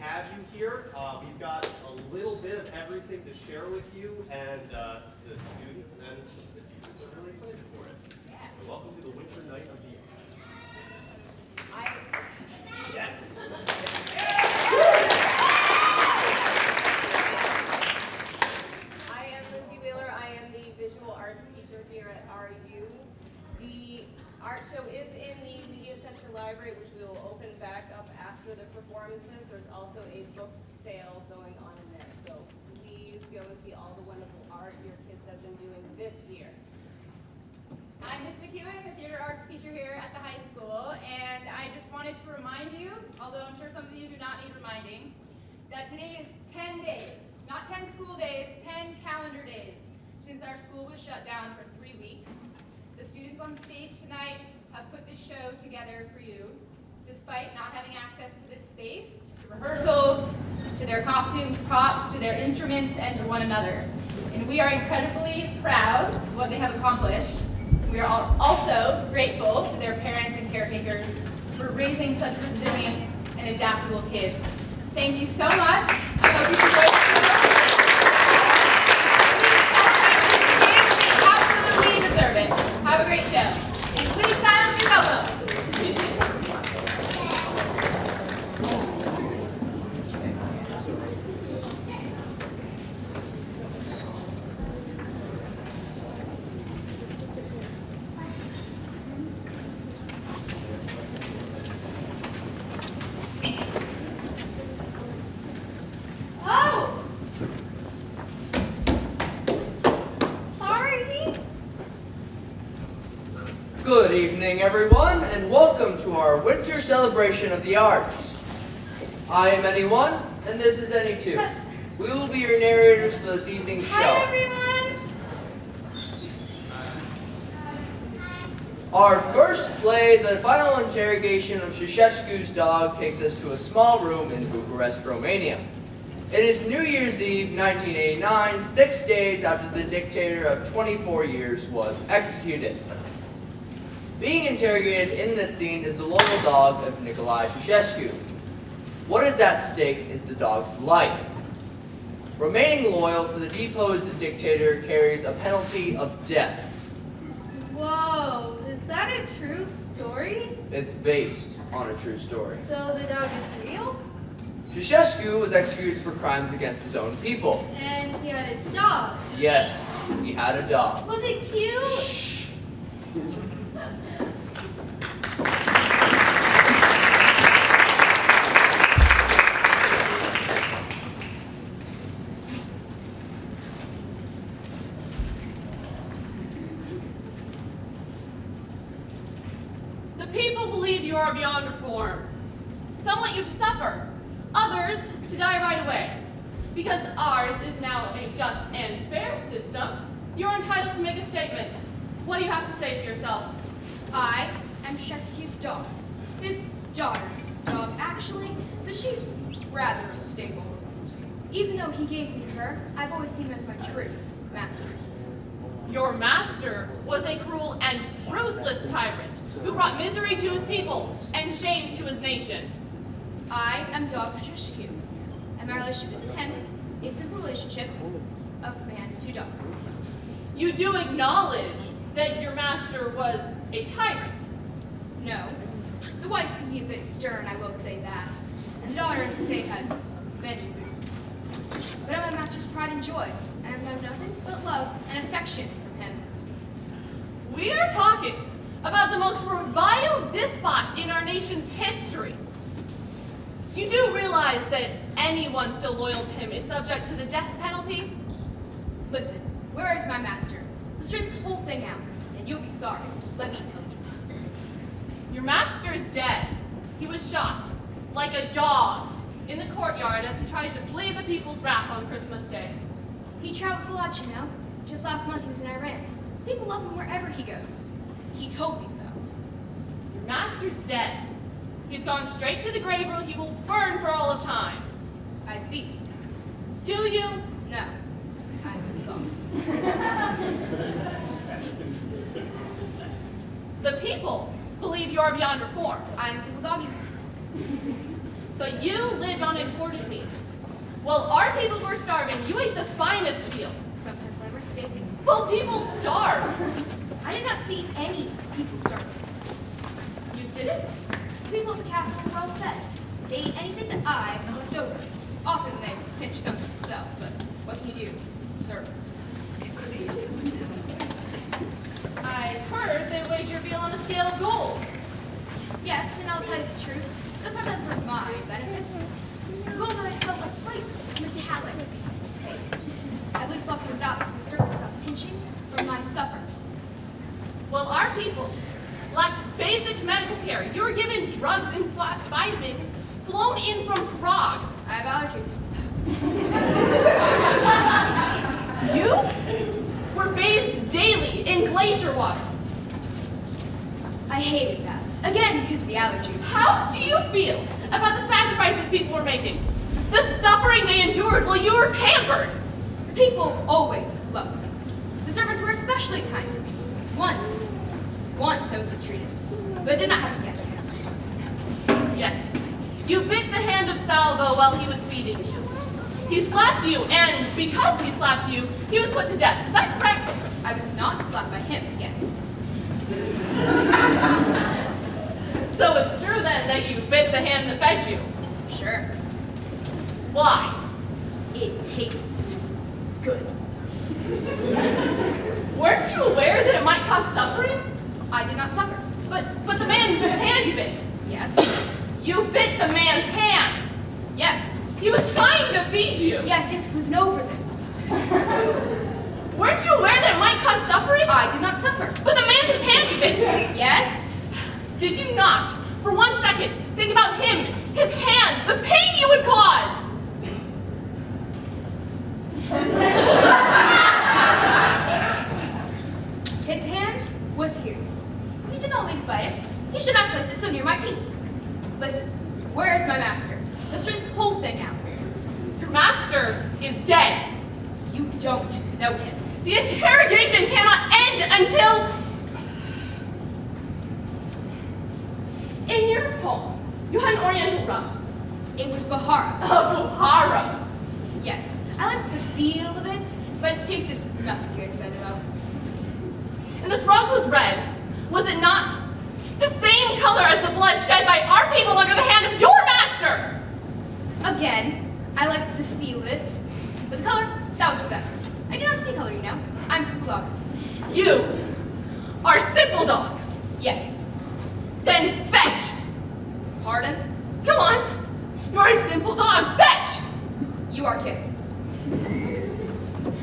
have you here. Uh, we've got a little bit of everything to share with you, and uh, the students and the teachers are really excited for it. So welcome to the Winter Night of the Arts. Yes. I am Lindsay Wheeler. I am the visual arts teacher here at RU. The art show is in the Media Center Library, which we will open back up after the performances. There's also a book sale going on in there. So please go and see all the wonderful art your kids have been doing this year. I'm Miss McEwen, the theater arts teacher here at the high school, and I just wanted to remind you, although I'm sure some of you do not need reminding, that today is 10 days, not 10 school days, 10 calendar days, since our school was shut down for three weeks. The students on stage tonight have put this show together for you, despite not having access to this space, to rehearsals, to their costumes, props, instruments, and to one another. And we are incredibly proud of what they have accomplished. We are also grateful to their parents and caretakers for raising such resilient and adaptable kids. Thank you so much. I hope you enjoyed the. Absolutely deserve it. Have a great show. And please silence your cell phones. Oh! Sorry. Good evening, everyone, and welcome to our winter celebration of the arts. I am Eddie One, and this is Eddie Two. We will be your narrators for this evening's show. Hi, everyone. Our first play, The Final Interrogation of Ceausescu's Dog, takes us to a small room in Bucharest, Romania. It is New Year's Eve, 1989, six days after the dictator of 24 years was executed. Being interrogated in this scene is the loyal dog of Nicolae Ceausescu. What is at stake is the dog's life. Remaining loyal to the deposed dictator carries a penalty of death. Whoa, is that a true story? It's based on a true story. So the dog is real? Ceausescu was executed for crimes against his own people. And he had a dog. Yes, he had a dog. Was it cute? Shh. The people believe you are beyond reform. Some want you to suffer, others to die right away. Because ours is now a just and fair system, you're entitled to make a statement. What do you have to say for yourself? I am Shesky's dog. His daughter's dog, actually, but she's rather unstable. Even though he gave me to her, I've always seen him as my true master. Your master was a cruel and ruthless tyrant who brought misery to his people and shame to his nation. I am dog Shishku, and my relationship with him is a relationship of man to dog. You do acknowledge that your master was a tyrant. No, the wife can be a bit stern, I will say that, and the daughter, as you say, has many moods. But I'm my master's pride and joy, and I've known nothing but love and affection from him. We are talking about the most reviled despot in our nation's history. You do realize that anyone still loyal to him is subject to the death penalty? Listen, where is my master? Let's straighten this whole thing out, and you'll be sorry. Let me tell you. Your master is dead. He was shot, like a dog, in the courtyard as he tried to flee the people's wrath on Christmas Day. He travels a lot, you know. Just last month he was in Iran. People love him wherever he goes. He told me so. Your master's dead. He's gone straight to the grave where he will burn for all of time. I see. Do you? No. I'm too long. The people believe you are beyond reform. I'm a single doggy. But you lived on imported meat. While our people were starving, you ate the finest veal. Sometimes I'm mistaken. Well, people starve. I did not see any people starve. You did it? People of the castle were well fed. They ate anything that I left over. Often they finished some for one second, think about him, his hand, the pain you would cause? His hand was here. He did not bite it. He should not place it so near my teeth. Listen, where is my master? Let's straighten this whole thing out. Your master is dead. You don't know him. The interrogation cannot end until... In your home, you had an oriental rug. It was Bukhara. A Bukhara. Yes, I liked the feel of it, but its taste is nothing you're excited about. And this rug was red, was it not? The same color as the blood shed by our people under the hand of your master! Again, I liked the feel of it, but the color, that was for them. I do not see color, you know. I'm simple dog. You are simple dog. Yes. Then fetch! Pardon? Come on! You're a simple dog. Fetch! You are kidding.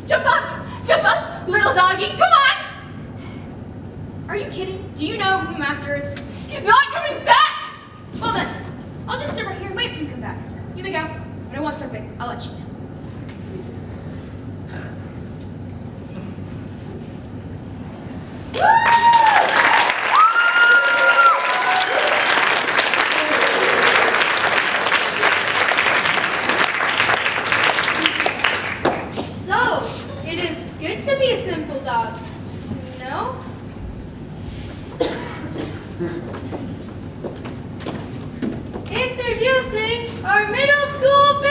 Jump up! Jump up, little doggy! Come on! Are you kidding? Do you know who master is? He's not coming back! Well then, I'll just sit right here and wait for him to come back. You may go. When I want something, I'll let you know. So, it is good to be a simple dog. No? Introducing our middle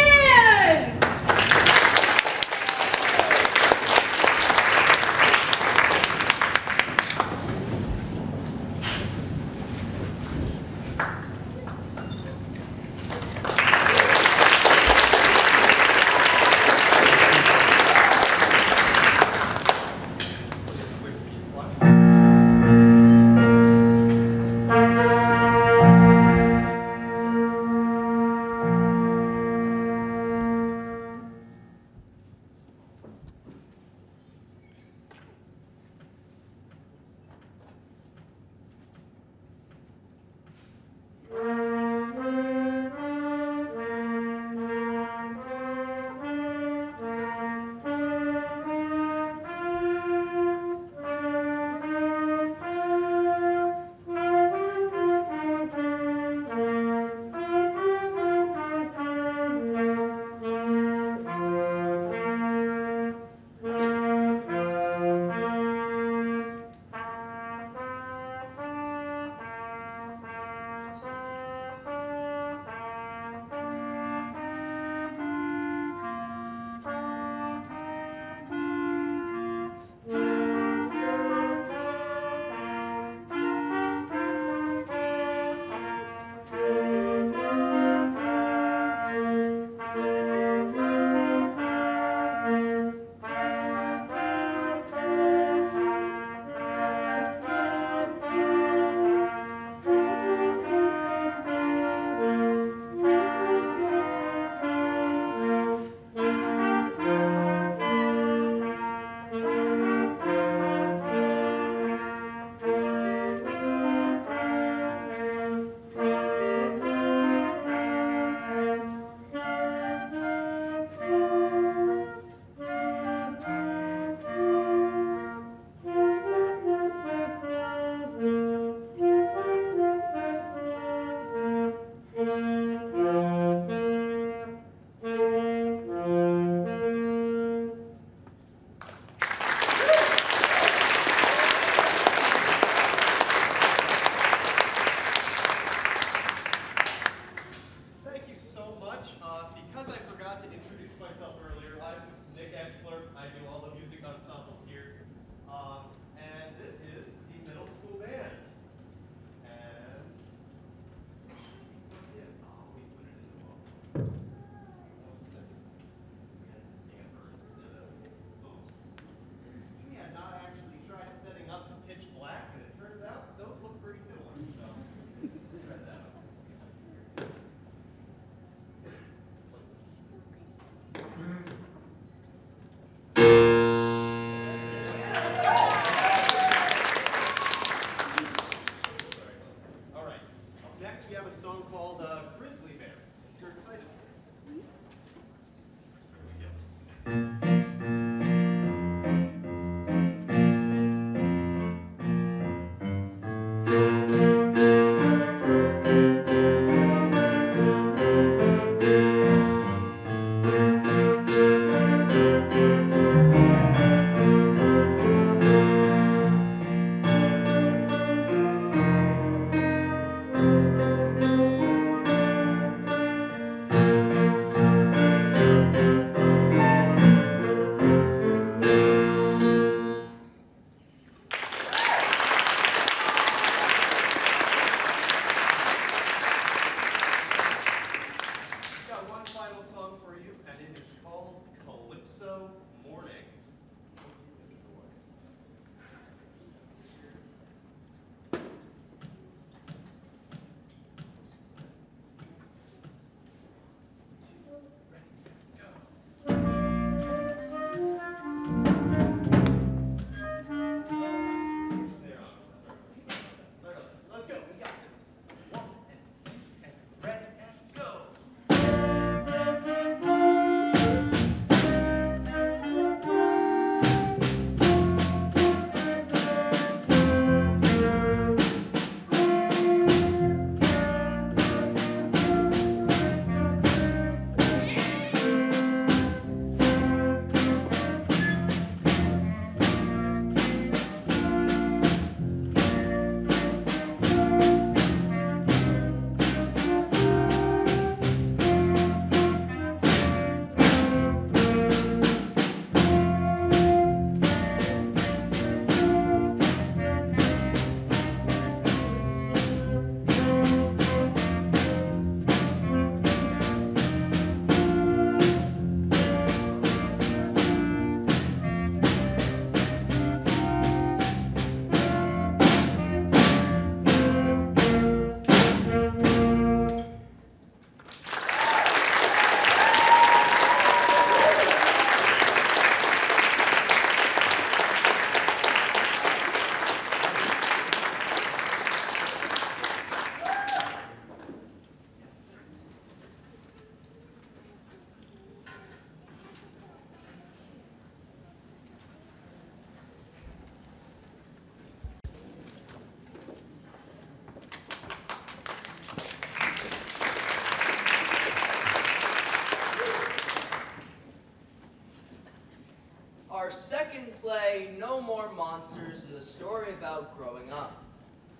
Monsters, is a story about growing up.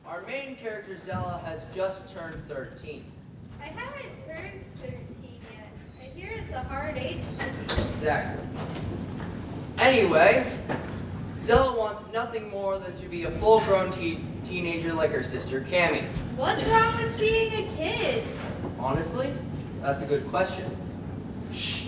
Our main character, Zella, has just turned 13. I haven't turned 13 yet. I hear it's a hard age. Exactly. Anyway, Zella wants nothing more than to be a full-grown te- teenager like her sister, Cammy. What's wrong with being a kid? Honestly, that's a good question. Shh.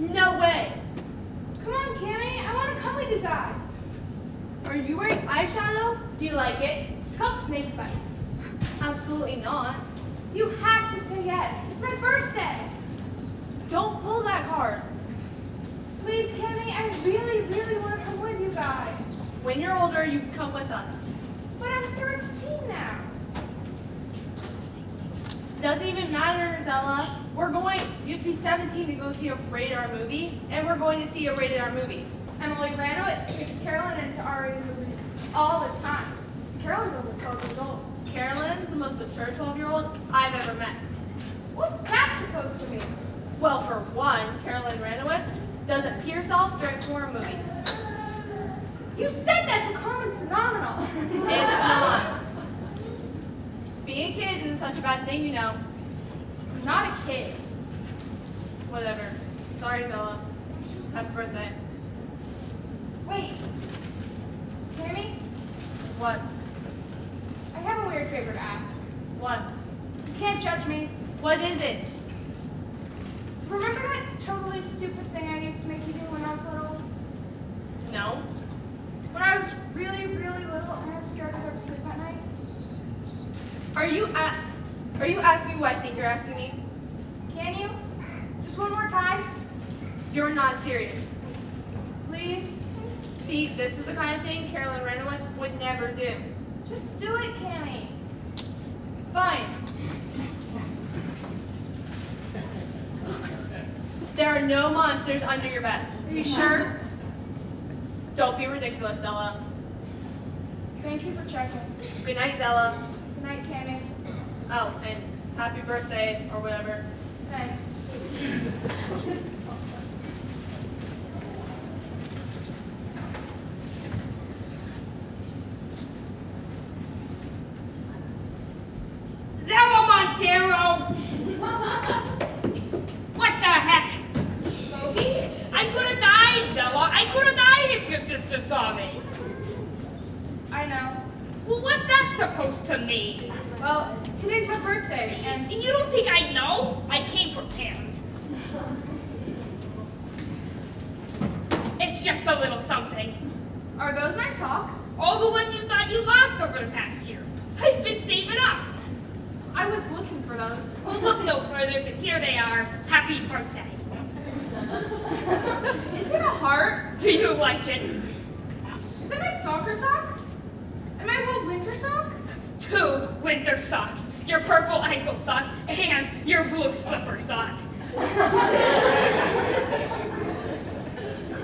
No way. Come on, Cammy. I want to come with you guys. Are you wearing eyeshadow? Do you like it? It's called snake bite. Absolutely not. You have to say yes. It's my birthday. Don't pull that card. Please, Cammy, I really, really want to come with you guys. When you're older, you can come with us. But I'm 13 now. Doesn't even matter, Zella. We're going, you'd be 17 to go see a rated R movie, and we're going to see a rated R movie. Emily Granowitz takes Carolyn into RA movies all the time. Carolyn's only 12 years old. Carolyn's the most mature 12-year-old I've ever met. What's that supposed to mean? Well, for one, Carolyn Ranowitz doesn't pee herself during horror movies. You said that's a common phenomenon. It's not. Being a kid isn't such a bad thing, you know. I'm not a kid. Whatever. Sorry, Zella. Happy birthday. Wait. Cammy, What? I have a weird favor to ask. What? You can't judge me. What is it? Remember that totally stupid thing I used to make you do when I was little? No. When I was really, really little and I was Are you are you asking me what I think you're asking me? Can you? Just one more time, You're not serious. please? See, this is the kind of thing Carolyn Renowitz would never do. Just do it, Cammy. Fine. There are no monsters under your bed. Are you sure? Don't be ridiculous, Zella. Thank you for checking. Good night, Zella. Night, Cammy. Oh, and happy birthday, or whatever. Thanks. Zella Montero! what the heck? I could have died, Zella. I could have died if your sister saw me. I know. Well, what's that supposed to mean? Well, today's my birthday, and You don't think I know? I came prepared. It's just a little something. are those my socks? All the ones you thought you lost over the past year. I've been saving up. I was looking for those. Well, look no further, because here they are. Happy birthday. Is it a heart? Do you like it? Is that my soccer sock? Am I wool winter sock? Two winter socks, your purple ankle sock, and your blue slipper sock. Could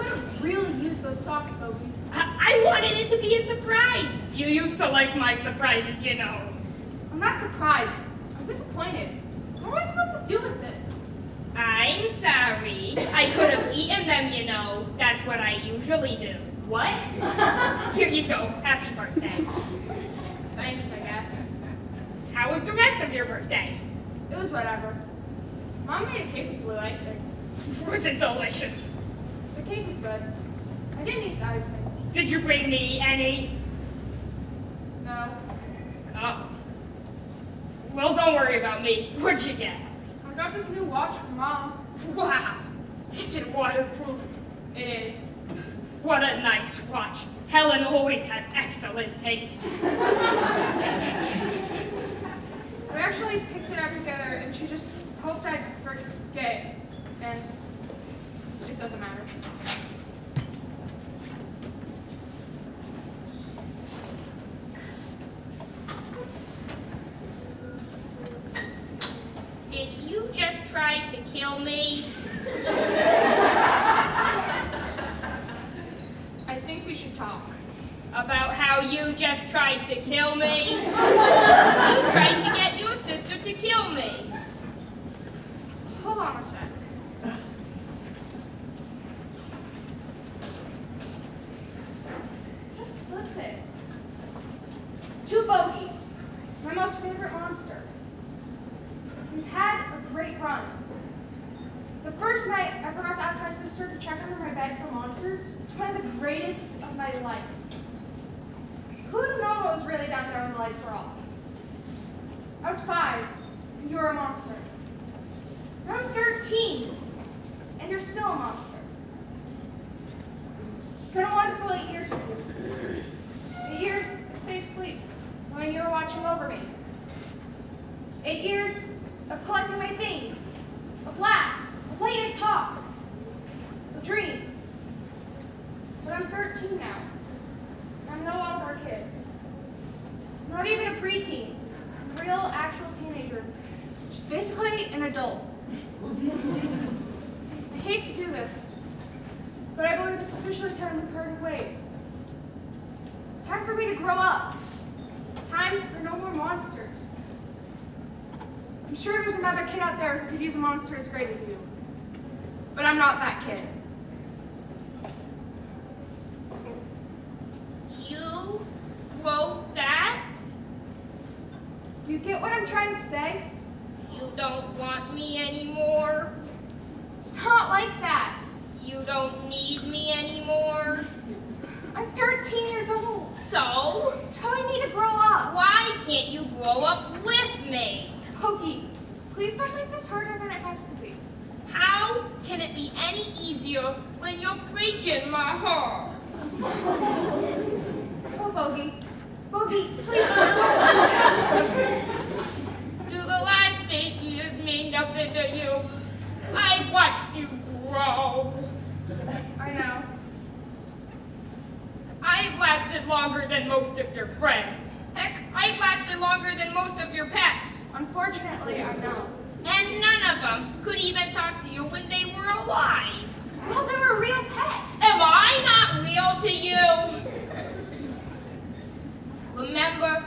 have really used those socks, Bogey. I, I wanted it to be a surprise. You used to like my surprises, you know. I'm not surprised. I'm disappointed. What am I supposed to do with this? I'm sorry. I could have eaten them, you know. That's what I usually do. What? Here you go. Happy birthday. Thanks. How was the rest of your birthday? It was whatever. Mom made a cake with blue icing. Was it delicious? The cake was good. I didn't eat the icing. Did you bring me any? No. Oh. Well, don't worry about me. What'd you get? I got this new watch from Mom. Wow. Is it waterproof? It is. What a nice watch. Helen always had excellent taste. We actually picked it out together, and she just hoped I'd forget. And it doesn't matter. Did you just try to kill me? I think we should talk. About how you just tried to kill me? you tried to get your sister to kill me. Hold on a sec. Just listen. To Bogey, my most favorite monster. We had a great run. The first night I forgot to ask my sister to check under my bed for monsters was one of the greatest of my life. Who would have known what was really down there when the lights were off? I was five, and you were a monster. Now I'm 13, and you're still a monster. It's been a wonderful eight years with you. Eight years of safe sleeps, knowing you were watching over me. Eight years of collecting my things, of laughs, of late night talks, of dreams. But I'm 13 now. I'm no longer a kid. Not even a preteen. I'm a real, actual teenager. Just basically an adult. I hate to do this, but I believe it's officially time we parted ways. It's time for me to grow up. Time for no more monsters. I'm sure there's another kid out there who could use a monster as great as you. But I'm not that kid. You wrote that? Do you get what I'm trying to say? You don't want me anymore? It's not like that. You don't need me anymore? I'm 13 years old. So? So I need to grow up. Why can't you grow up with me? Bogey, please don't make this harder than it has to be. How can it be any easier when you're breaking my heart? Oh, Bogey. Bogey, please don't do that. watched you grow. I know. I've lasted longer than most of your friends. Heck, I've lasted longer than most of your pets. Unfortunately, I know. And none of them could even talk to you when they were alive. Well, they were real pets. Am I not real to you? Remember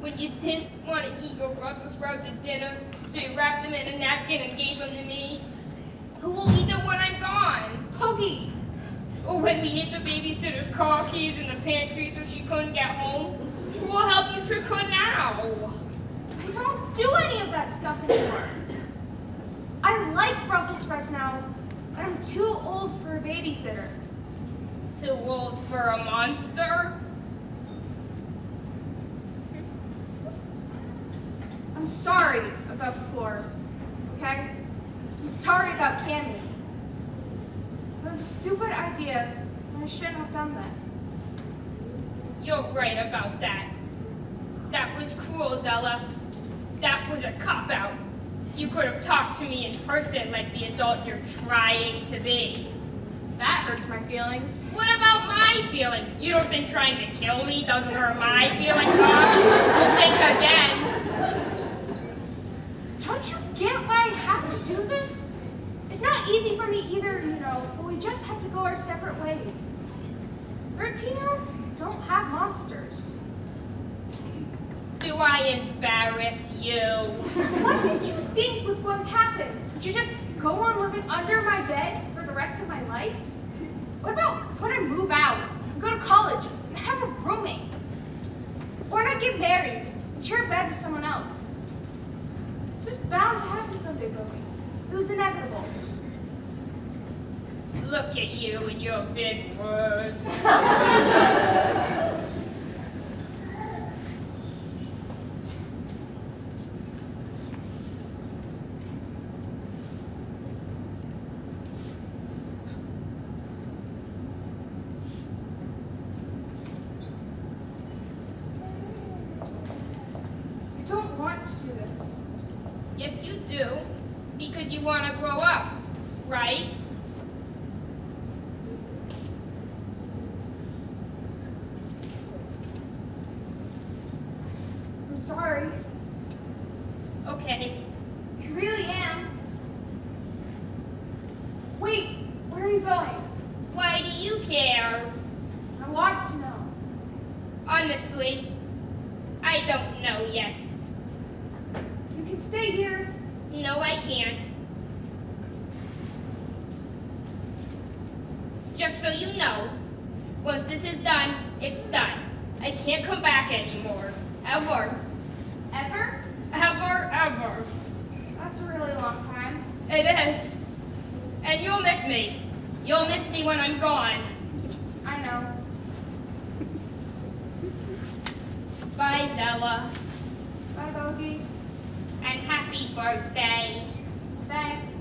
when you didn't want to eat your Brussels sprouts at dinner, so you wrapped them in a napkin and gave them to me? Who will eat them when I'm gone? Bogey, Or when we hid the babysitter's car keys in the pantry so she couldn't get home? Who will help you trick her now? I don't do any of that stuff anymore. I like Brussels sprouts now, but I'm too old for a babysitter. Too old for a monster? I'm sorry about before, okay? I'm sorry about Cammy. It was a stupid idea, and I shouldn't have done that. You're right about that. That was cruel, Zella. That was a cop-out. You could have talked to me in person like the adult you're trying to be. That hurts my feelings. What about my feelings? You don't think trying to kill me doesn't hurt my feelings, huh? Think again. Don't you get why I have to do this? It's not easy for me either, you know, but we just have to go our separate ways. 13-year-olds don't have monsters. Do I embarrass you? What did you think was going to happen? Would you just go on living under my bed for the rest of my life? What about when I move out, and go to college, and have a roommate? Or when I get married and share a bed with someone else? It's just bound to happen someday for. It was inevitable. Look at you and your big words. I don't want to do this. Yes, you do. Because you want to grow up, right? I'm sorry. Okay. I really am. Wait, where are you going? Why do you care? I want to know. Honestly, I don't know yet. You can stay here. No, I can't. Just so you know, once this is done, it's done. I can't come back anymore. Ever. Ever? Ever, ever. That's a really long time. It is. And you'll miss me. You'll miss me when I'm gone. I know. Bye, Zella. Bye, Bogey. And happy birthday. Thanks.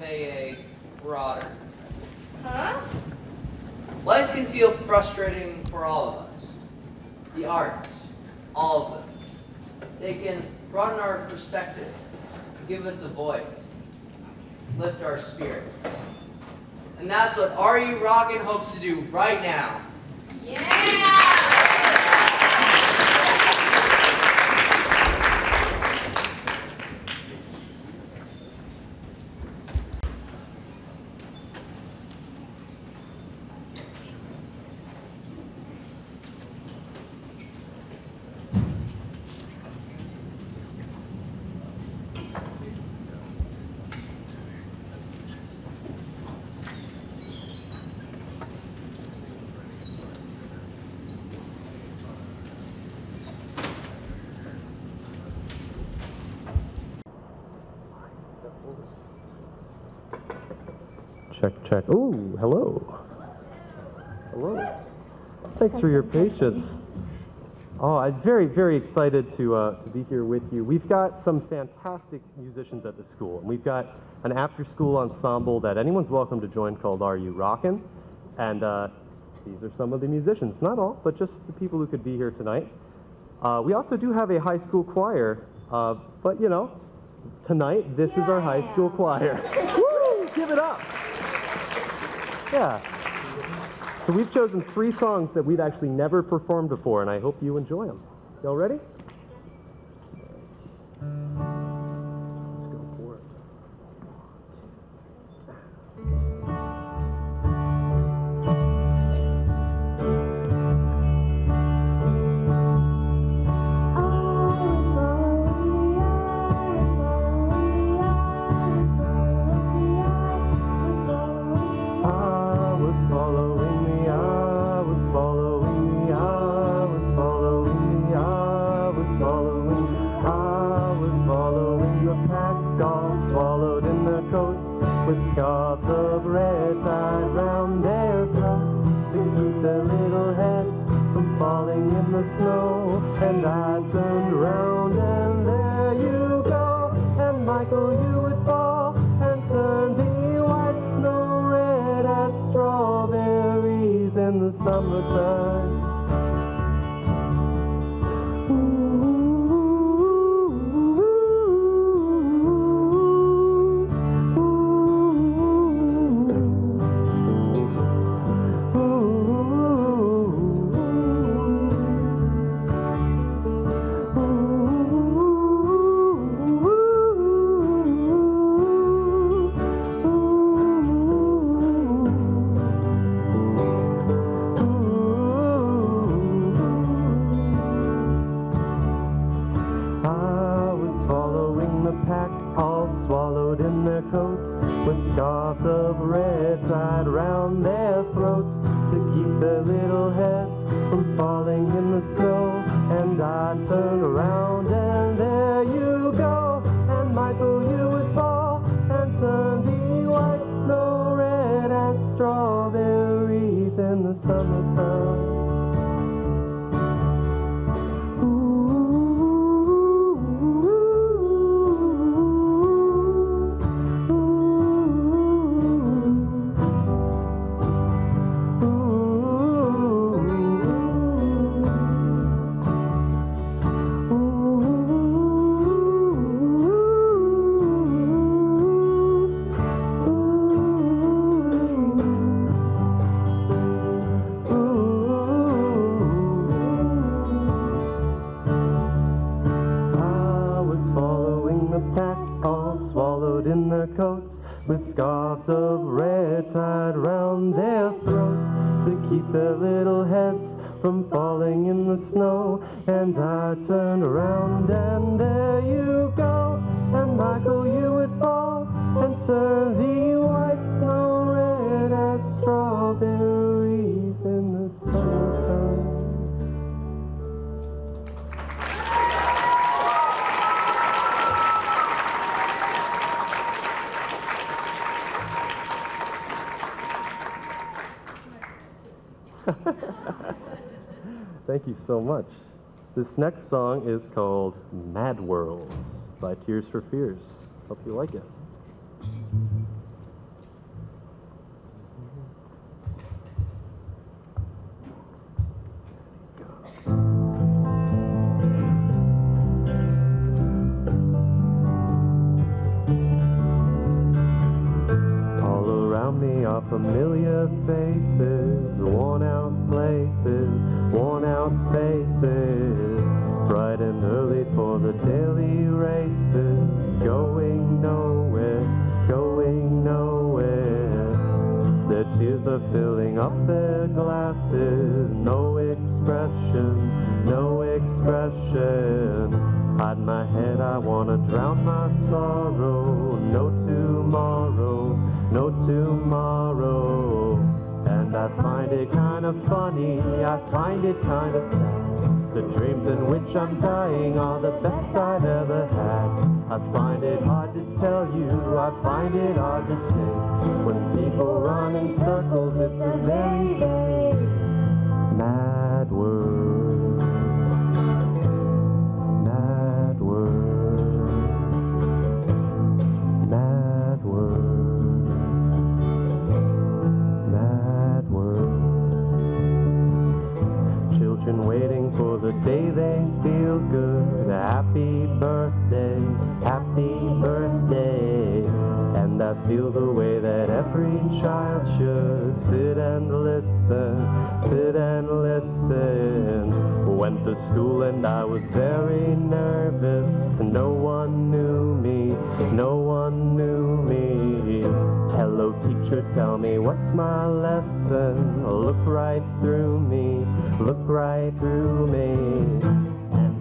Convey a broader Huh? Life can feel frustrating for all of us. The arts, all of them. They can broaden our perspective, give us a voice, lift our spirits. And that's what Are You Rockin' hopes to do right now. Check, check. Ooh, hello. Hello. Thanks for your patience. Oh, I'm very, very excited to, uh, to be here with you. We've got some fantastic musicians at the school. And we've got an after-school ensemble that anyone's welcome to join called Are You Rockin'? And uh, these are some of the musicians. Not all, but just the people who could be here tonight. Uh, we also do have a high school choir, uh, but you know, tonight this is our high school choir. Woo! Give it up! Yeah. So we've chosen three songs that we've actually never performed before, and I hope you enjoy them. Y'all ready? You so much. This next song is called Mad World by Tears for Fears. Hope you like it. The dreams in which I'm dying are the best I've ever had. I find it hard to tell you, I find it hard to take. When people run in circles, it's a very, Happy birthday, happy birthday. And I feel the way that every child should sit and listen, sit and listen. Went to school and I was very nervous. No one knew me, no one knew me. Hello, teacher, tell me what's my lesson? Look right through me, look right through me.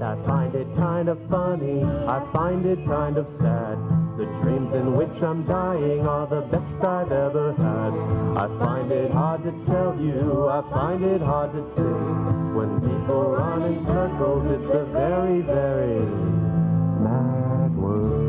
I find it kind of funny, I find it kind of sad. The dreams in which I'm dying are the best I've ever had. I find it hard to tell you, I find it hard to take. When people run in circles, it's a very, very mad world.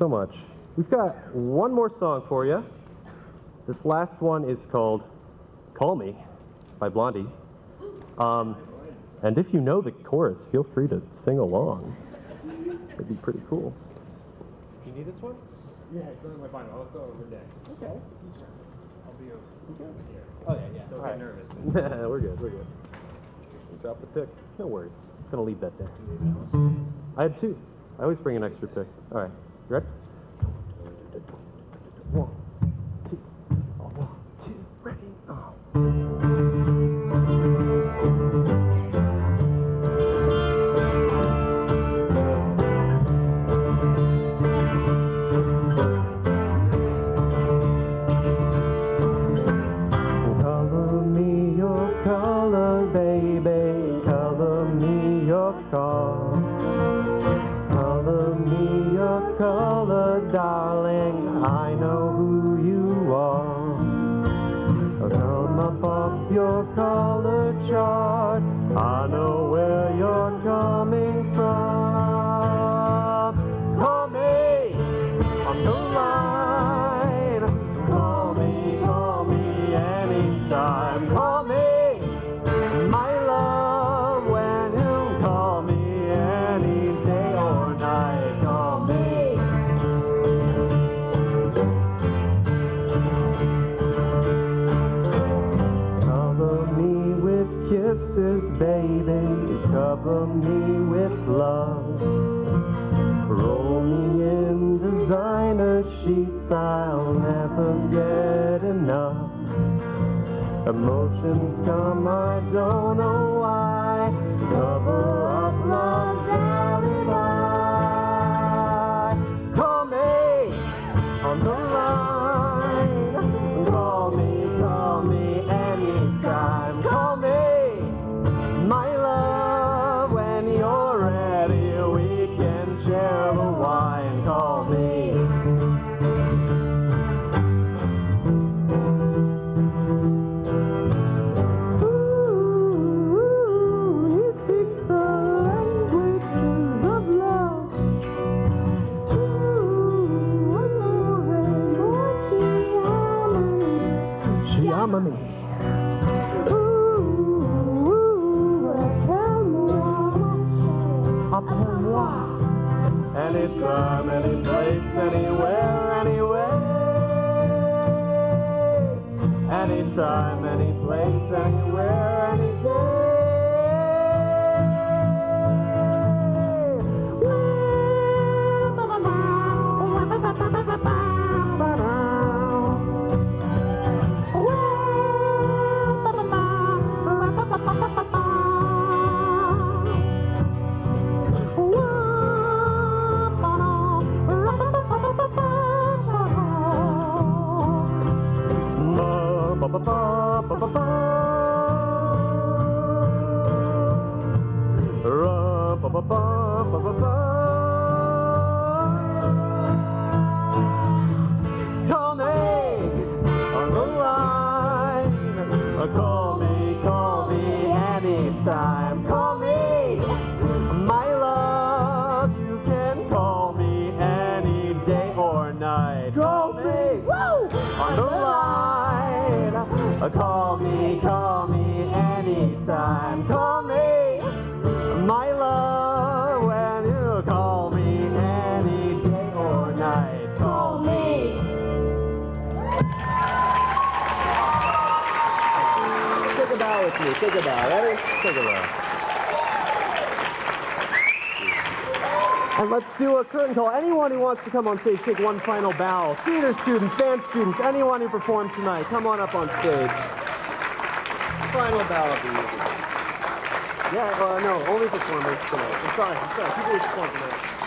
so much. We've got one more song for you. This last one is called Call Me by Blondie. Um, and if you know the chorus, feel free to sing along. It'd be pretty cool. You need this one? Yeah, it's on my vinyl. I'll go over there. Okay. I'll be over here. Oh, yeah, yeah. Don't All get right. nervous. we're good, we're good. Drop the pick. No worries. I'm Gonna leave that there. I had two. I always bring an extra pick. All right. Ready? One, two, one, two, ready. Oh. Kisses, baby. Cover me with love. Roll me in designer sheets I'll never get enough. Emotions come, I don't know why. Cover Anytime, Call Take a bow. Ready? Take a bow. And let's do a curtain call. Anyone who wants to come on stage, take one final bow. Theater students, band students, anyone who performed tonight, come on up on stage. Final bow of the evening. Yeah, uh, no, only performers tonight. I'm sorry, I'm sorry. People who performed tonight.